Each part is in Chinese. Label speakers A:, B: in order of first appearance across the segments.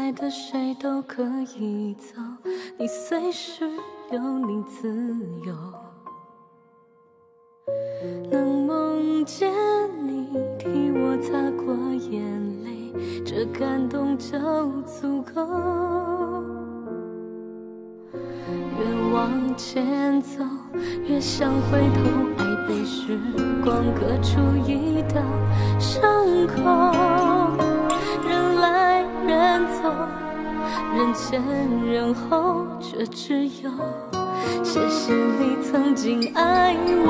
A: 爱的谁都可以走，你随时有你自由。能梦见你替我擦过眼泪，这感动就足够。越往前走，越想回头，爱被时光割出一道伤口。前人后，却只有谢谢你曾经爱我。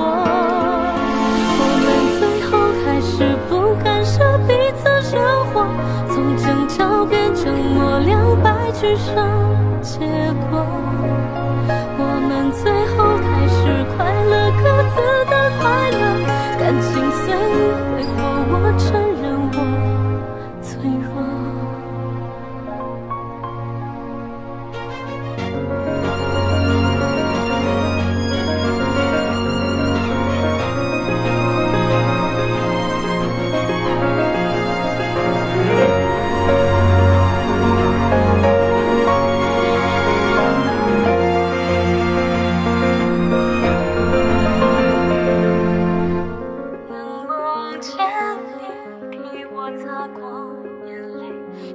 A: 我们最后还是不敢舍彼此生活，从争吵变成默，两败俱伤擦过眼泪，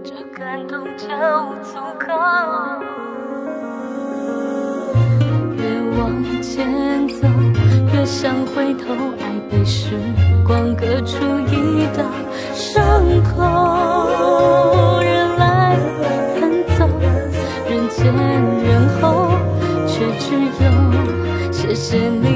A: 这感动就足够。越往前走，越想回头，爱被时光割出一道伤口。人来了，人走，人前人后，却只有谢谢你。